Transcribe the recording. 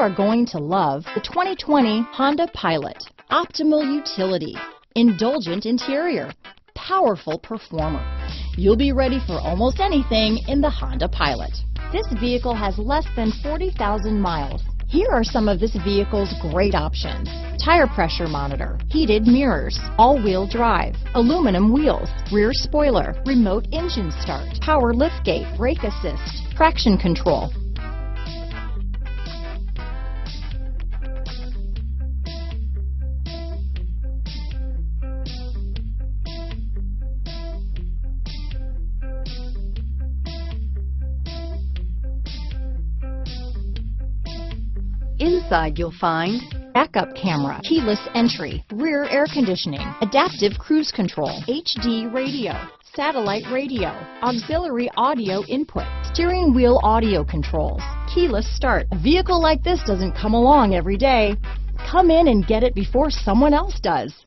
are going to love the 2020 Honda Pilot. Optimal utility, indulgent interior, powerful performer. You'll be ready for almost anything in the Honda Pilot. This vehicle has less than 40,000 miles. Here are some of this vehicle's great options. Tire pressure monitor, heated mirrors, all-wheel drive, aluminum wheels, rear spoiler, remote engine start, power liftgate, brake assist, traction control, Inside you'll find backup camera, keyless entry, rear air conditioning, adaptive cruise control, HD radio, satellite radio, auxiliary audio input, steering wheel audio controls, keyless start. A vehicle like this doesn't come along every day. Come in and get it before someone else does.